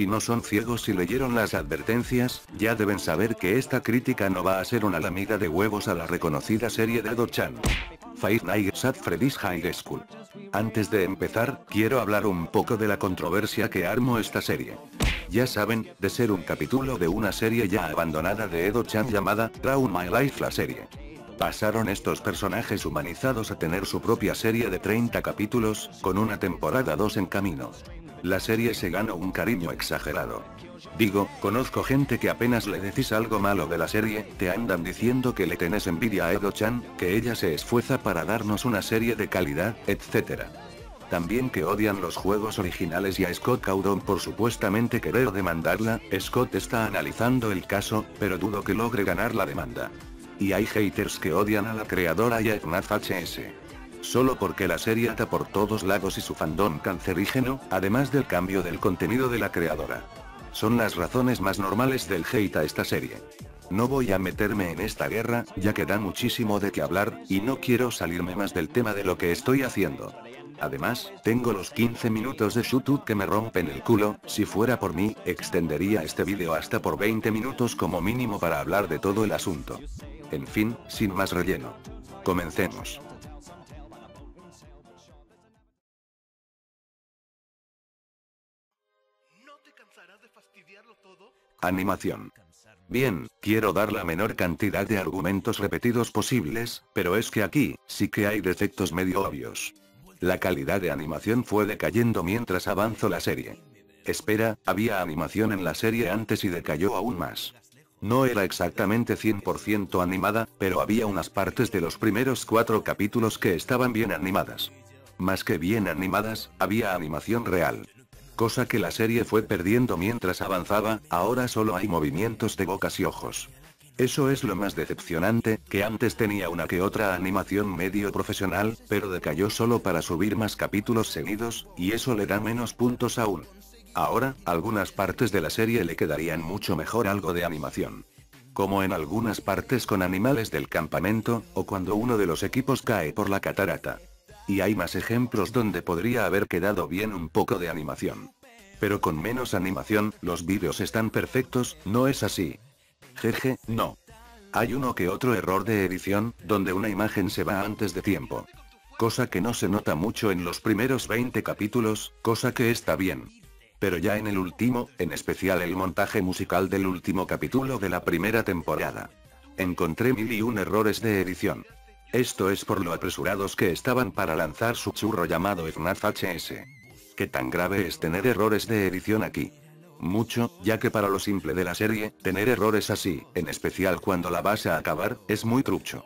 Si no son ciegos y leyeron las advertencias, ya deben saber que esta crítica no va a ser una lamida de huevos a la reconocida serie de Edo-chan. Five Nights at Freddy's High School. Antes de empezar, quiero hablar un poco de la controversia que armó esta serie. Ya saben, de ser un capítulo de una serie ya abandonada de Edo-chan llamada Drown My Life la serie. Pasaron estos personajes humanizados a tener su propia serie de 30 capítulos, con una temporada 2 en camino. La serie se ganó un cariño exagerado. Digo, conozco gente que apenas le decís algo malo de la serie, te andan diciendo que le tenés envidia a Edo-chan, que ella se esfuerza para darnos una serie de calidad, etc. También que odian los juegos originales y a Scott Cawdon por supuestamente querer demandarla, Scott está analizando el caso, pero dudo que logre ganar la demanda. Y hay haters que odian a la creadora y a HS. Solo porque la serie ata por todos lados y su fandom cancerígeno, además del cambio del contenido de la creadora. Son las razones más normales del hate a esta serie. No voy a meterme en esta guerra, ya que da muchísimo de qué hablar, y no quiero salirme más del tema de lo que estoy haciendo. Además, tengo los 15 minutos de YouTube que me rompen el culo, si fuera por mí, extendería este vídeo hasta por 20 minutos como mínimo para hablar de todo el asunto. En fin, sin más relleno. Comencemos. Animación. Bien, quiero dar la menor cantidad de argumentos repetidos posibles, pero es que aquí, sí que hay defectos medio obvios. La calidad de animación fue decayendo mientras avanzó la serie. Espera, había animación en la serie antes y decayó aún más. No era exactamente 100% animada, pero había unas partes de los primeros cuatro capítulos que estaban bien animadas. Más que bien animadas, había animación real. Cosa que la serie fue perdiendo mientras avanzaba, ahora solo hay movimientos de bocas y ojos. Eso es lo más decepcionante, que antes tenía una que otra animación medio profesional, pero decayó solo para subir más capítulos seguidos, y eso le da menos puntos aún. Ahora, algunas partes de la serie le quedarían mucho mejor algo de animación. Como en algunas partes con animales del campamento, o cuando uno de los equipos cae por la catarata. Y hay más ejemplos donde podría haber quedado bien un poco de animación. Pero con menos animación, los vídeos están perfectos, ¿no es así? Jeje, no. Hay uno que otro error de edición, donde una imagen se va antes de tiempo. Cosa que no se nota mucho en los primeros 20 capítulos, cosa que está bien. Pero ya en el último, en especial el montaje musical del último capítulo de la primera temporada. Encontré mil y un errores de edición. Esto es por lo apresurados que estaban para lanzar su churro llamado FNAF HS. ¿Qué tan grave es tener errores de edición aquí? Mucho, ya que para lo simple de la serie, tener errores así, en especial cuando la vas a acabar, es muy trucho.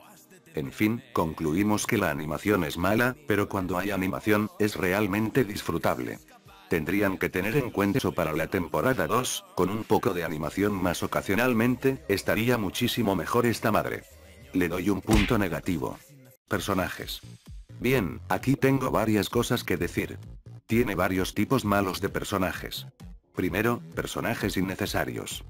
En fin, concluimos que la animación es mala, pero cuando hay animación, es realmente disfrutable. Tendrían que tener en cuenta eso para la temporada 2, con un poco de animación más ocasionalmente, estaría muchísimo mejor esta madre. Le doy un punto negativo. Personajes. Bien, aquí tengo varias cosas que decir. Tiene varios tipos malos de personajes. Primero, personajes innecesarios.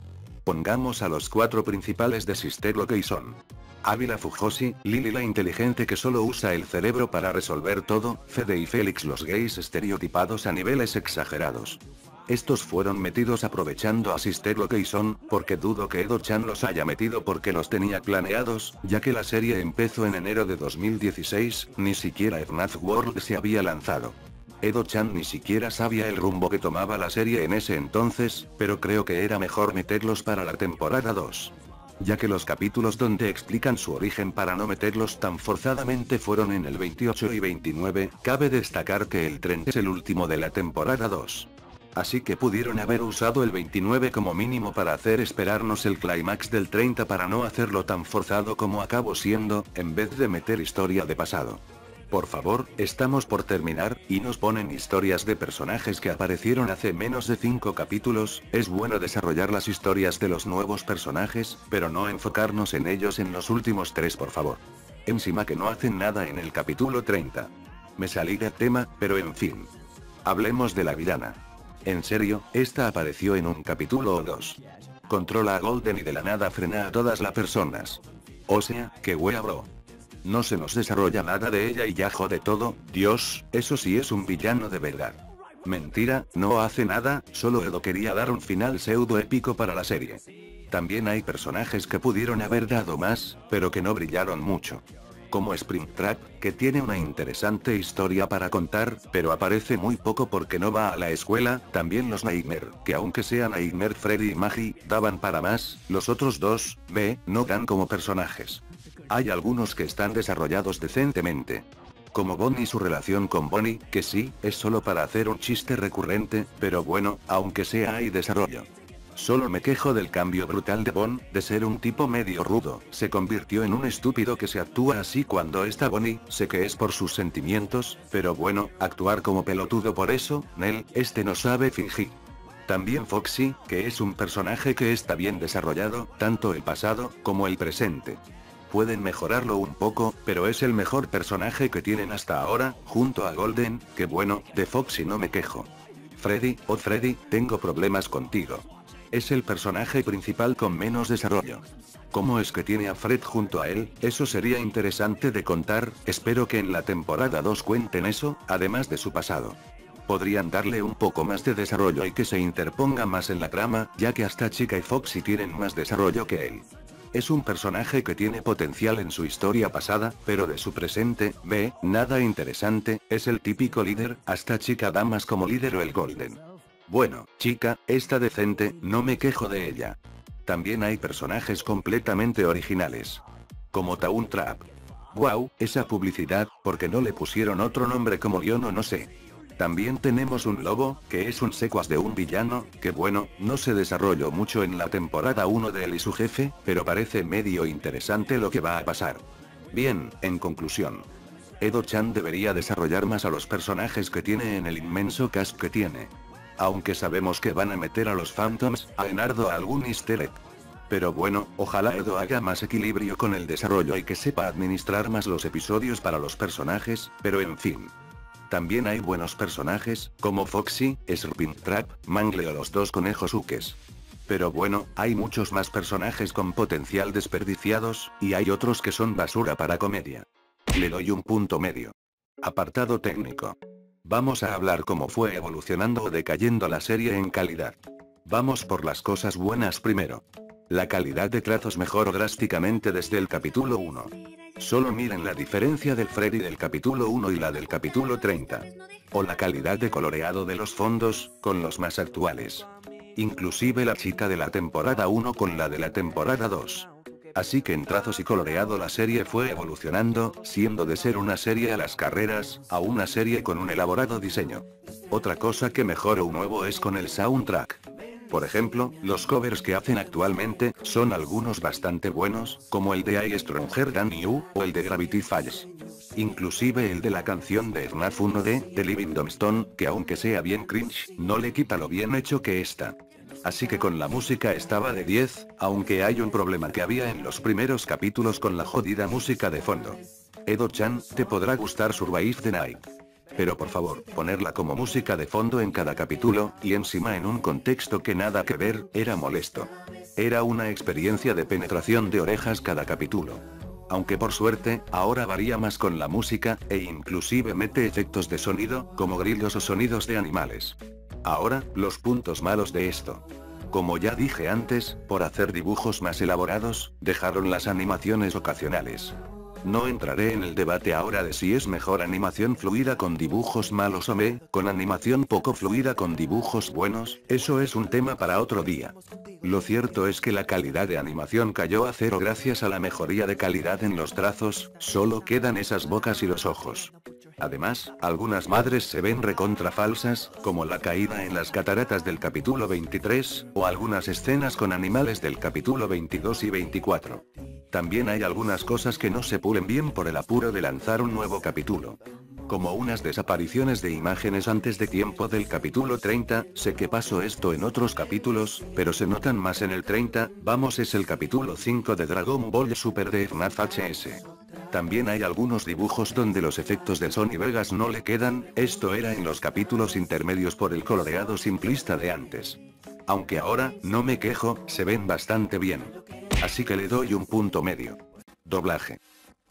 Pongamos a los cuatro principales de Sister Location. Ávila Fujoshi, Lily la inteligente que solo usa el cerebro para resolver todo, Fede y Félix los gays estereotipados a niveles exagerados. Estos fueron metidos aprovechando a Sister Location, porque dudo que Edo-chan los haya metido porque los tenía planeados, ya que la serie empezó en enero de 2016, ni siquiera FNAF World se había lanzado. Edo-chan ni siquiera sabía el rumbo que tomaba la serie en ese entonces, pero creo que era mejor meterlos para la temporada 2 ya que los capítulos donde explican su origen para no meterlos tan forzadamente fueron en el 28 y 29, cabe destacar que el tren es el último de la temporada 2. Así que pudieron haber usado el 29 como mínimo para hacer esperarnos el clímax del 30 para no hacerlo tan forzado como acabó siendo, en vez de meter historia de pasado. Por favor, estamos por terminar, y nos ponen historias de personajes que aparecieron hace menos de 5 capítulos, es bueno desarrollar las historias de los nuevos personajes, pero no enfocarnos en ellos en los últimos 3 por favor. Encima que no hacen nada en el capítulo 30. Me salí de tema, pero en fin. Hablemos de la villana. En serio, esta apareció en un capítulo o dos. Controla a Golden y de la nada frena a todas las personas. O sea, que wea bro. No se nos desarrolla nada de ella y ya jode todo, Dios, eso sí es un villano de verdad. Mentira, no hace nada, solo Edo quería dar un final pseudo épico para la serie. También hay personajes que pudieron haber dado más, pero que no brillaron mucho como Springtrap, que tiene una interesante historia para contar, pero aparece muy poco porque no va a la escuela, también los Nightmare, que aunque sean Nightmare Freddy y Maggie, daban para más, los otros dos, B, no dan como personajes. Hay algunos que están desarrollados decentemente. Como Bonnie y su relación con Bonnie, que sí, es solo para hacer un chiste recurrente, pero bueno, aunque sea hay desarrollo. Solo me quejo del cambio brutal de Bon, de ser un tipo medio rudo, se convirtió en un estúpido que se actúa así cuando está Bonnie, sé que es por sus sentimientos, pero bueno, actuar como pelotudo por eso, Nell, este no sabe fingir. También Foxy, que es un personaje que está bien desarrollado, tanto el pasado, como el presente. Pueden mejorarlo un poco, pero es el mejor personaje que tienen hasta ahora, junto a Golden, que bueno, de Foxy no me quejo. Freddy, oh Freddy, tengo problemas contigo. Es el personaje principal con menos desarrollo. ¿Cómo es que tiene a Fred junto a él? Eso sería interesante de contar, espero que en la temporada 2 cuenten eso, además de su pasado. Podrían darle un poco más de desarrollo y que se interponga más en la trama, ya que hasta Chica y Foxy tienen más desarrollo que él. Es un personaje que tiene potencial en su historia pasada, pero de su presente, ve, nada interesante, es el típico líder, hasta Chica da más como líder o el Golden. Bueno, chica, está decente, no me quejo de ella. También hay personajes completamente originales. Como Town Trap. Wow, esa publicidad, porque no le pusieron otro nombre como yo no no sé. También tenemos un lobo, que es un secuaz de un villano, que bueno, no se desarrolló mucho en la temporada 1 de él y su jefe, pero parece medio interesante lo que va a pasar. Bien, en conclusión. Edo-chan debería desarrollar más a los personajes que tiene en el inmenso cast que tiene. Aunque sabemos que van a meter a los Phantoms, a Enardo a algún easter egg. Pero bueno, ojalá Edo haga más equilibrio con el desarrollo y que sepa administrar más los episodios para los personajes, pero en fin. También hay buenos personajes, como Foxy, Trap, Mangle o los dos conejos Ukes. Pero bueno, hay muchos más personajes con potencial desperdiciados, y hay otros que son basura para comedia. Le doy un punto medio. Apartado técnico. Vamos a hablar cómo fue evolucionando o decayendo la serie en calidad. Vamos por las cosas buenas primero. La calidad de trazos mejoró drásticamente desde el capítulo 1. Solo miren la diferencia del Freddy del capítulo 1 y la del capítulo 30. O la calidad de coloreado de los fondos, con los más actuales. Inclusive la chica de la temporada 1 con la de la temporada 2. Así que en trazos y coloreado la serie fue evolucionando, siendo de ser una serie a las carreras, a una serie con un elaborado diseño. Otra cosa que mejoró nuevo es con el soundtrack. Por ejemplo, los covers que hacen actualmente, son algunos bastante buenos, como el de I Stronger Than You, o el de Gravity Falls. Inclusive el de la canción de FNAF 1D, de Living Stone, que aunque sea bien cringe, no le quita lo bien hecho que está así que con la música estaba de 10, aunque hay un problema que había en los primeros capítulos con la jodida música de fondo. Edo-chan, te podrá gustar Survive the Night. Pero por favor, ponerla como música de fondo en cada capítulo, y encima en un contexto que nada que ver, era molesto. Era una experiencia de penetración de orejas cada capítulo. Aunque por suerte, ahora varía más con la música, e inclusive mete efectos de sonido, como grillos o sonidos de animales. Ahora, los puntos malos de esto. Como ya dije antes, por hacer dibujos más elaborados, dejaron las animaciones ocasionales. No entraré en el debate ahora de si es mejor animación fluida con dibujos malos o me, con animación poco fluida con dibujos buenos, eso es un tema para otro día. Lo cierto es que la calidad de animación cayó a cero gracias a la mejoría de calidad en los trazos, solo quedan esas bocas y los ojos. Además, algunas madres se ven recontra falsas, como la caída en las cataratas del capítulo 23, o algunas escenas con animales del capítulo 22 y 24. También hay algunas cosas que no se pulen bien por el apuro de lanzar un nuevo capítulo. Como unas desapariciones de imágenes antes de tiempo del capítulo 30, sé que pasó esto en otros capítulos, pero se notan más en el 30, vamos es el capítulo 5 de Dragon Ball Super de FNAF HS. También hay algunos dibujos donde los efectos de Sony Vegas no le quedan, esto era en los capítulos intermedios por el coloreado simplista de antes. Aunque ahora, no me quejo, se ven bastante bien. Así que le doy un punto medio. Doblaje.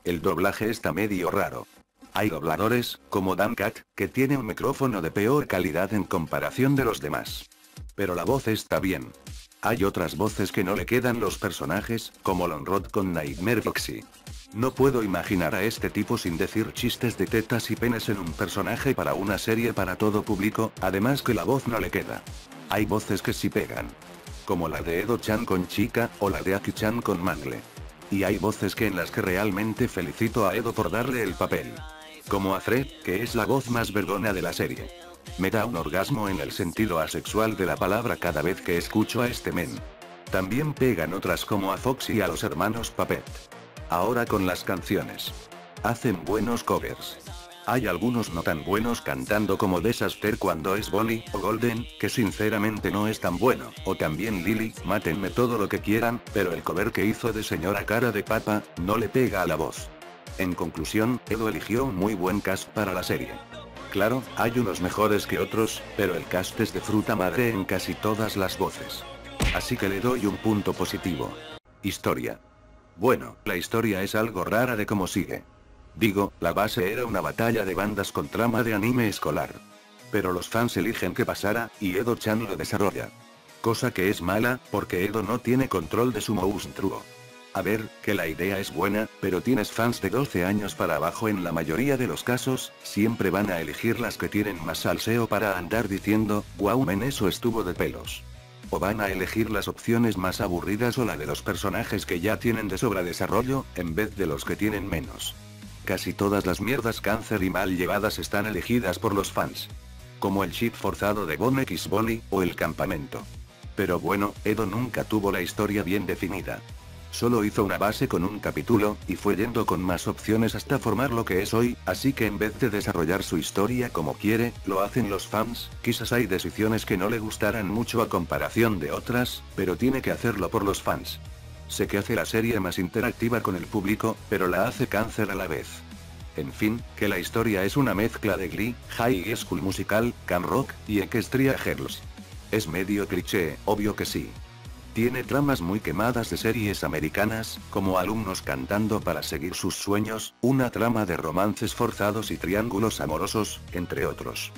El doblaje está medio raro. Hay dobladores, como Dan Cat, que tiene un micrófono de peor calidad en comparación de los demás. Pero la voz está bien. Hay otras voces que no le quedan los personajes, como Lonrod con Nightmare Foxy. No puedo imaginar a este tipo sin decir chistes de tetas y penes en un personaje para una serie para todo público, además que la voz no le queda. Hay voces que sí pegan. Como la de Edo-chan con Chica, o la de Aki-chan con Mangle. Y hay voces que en las que realmente felicito a Edo por darle el papel. Como a Fred, que es la voz más vergona de la serie. Me da un orgasmo en el sentido asexual de la palabra cada vez que escucho a este men. También pegan otras como a Fox y a los hermanos Papet. Ahora con las canciones. Hacen buenos covers. Hay algunos no tan buenos cantando como Desaster cuando es Bonnie o Golden, que sinceramente no es tan bueno, o también Lily, mátenme todo lo que quieran, pero el cover que hizo de señora cara de papa, no le pega a la voz. En conclusión, Edo eligió un muy buen cast para la serie. Claro, hay unos mejores que otros, pero el cast es de fruta madre en casi todas las voces. Así que le doy un punto positivo. Historia. Bueno, la historia es algo rara de cómo sigue. Digo, la base era una batalla de bandas con trama de anime escolar. Pero los fans eligen que pasara, y Edo-chan lo desarrolla. Cosa que es mala, porque Edo no tiene control de su monstruo. A ver, que la idea es buena, pero tienes fans de 12 años para abajo en la mayoría de los casos, siempre van a elegir las que tienen más salseo para andar diciendo, wow men eso estuvo de pelos. O van a elegir las opciones más aburridas o la de los personajes que ya tienen de sobra desarrollo, en vez de los que tienen menos. Casi todas las mierdas cáncer y mal llevadas están elegidas por los fans. Como el chip forzado de Bon X Bonnie, o el campamento. Pero bueno, Edo nunca tuvo la historia bien definida. Solo hizo una base con un capítulo, y fue yendo con más opciones hasta formar lo que es hoy, así que en vez de desarrollar su historia como quiere, lo hacen los fans, quizás hay decisiones que no le gustarán mucho a comparación de otras, pero tiene que hacerlo por los fans. Sé que hace la serie más interactiva con el público, pero la hace cáncer a la vez. En fin, que la historia es una mezcla de Glee, High School Musical, Can Rock, y Equestria Girls. Es medio cliché, obvio que sí. Tiene tramas muy quemadas de series americanas, como alumnos cantando para seguir sus sueños, una trama de romances forzados y triángulos amorosos, entre otros.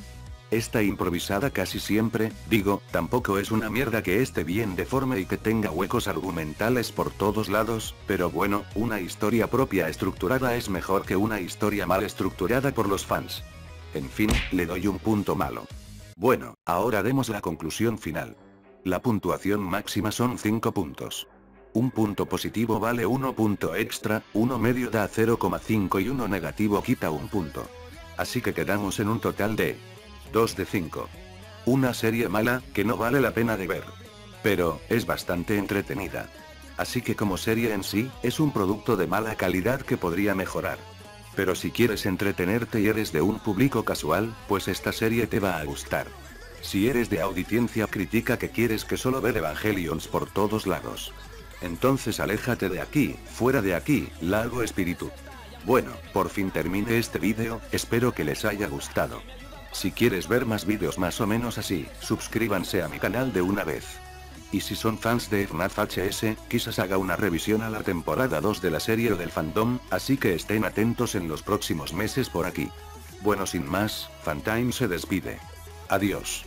Está improvisada casi siempre, digo, tampoco es una mierda que esté bien deforme y que tenga huecos argumentales por todos lados, pero bueno, una historia propia estructurada es mejor que una historia mal estructurada por los fans. En fin, le doy un punto malo. Bueno, ahora demos la conclusión final. La puntuación máxima son 5 puntos. Un punto positivo vale 1 punto extra, uno medio da 0,5 y uno negativo quita un punto. Así que quedamos en un total de 2 de 5. Una serie mala, que no vale la pena de ver. Pero, es bastante entretenida. Así que como serie en sí, es un producto de mala calidad que podría mejorar. Pero si quieres entretenerte y eres de un público casual, pues esta serie te va a gustar. Si eres de audiencia crítica que quieres que solo ver Evangelions por todos lados. Entonces aléjate de aquí, fuera de aquí, lago espíritu. Bueno, por fin termine este vídeo, espero que les haya gustado. Si quieres ver más vídeos más o menos así, suscríbanse a mi canal de una vez. Y si son fans de FNAF HS, quizás haga una revisión a la temporada 2 de la serie o del fandom, así que estén atentos en los próximos meses por aquí. Bueno sin más, Fantime se despide. Adiós.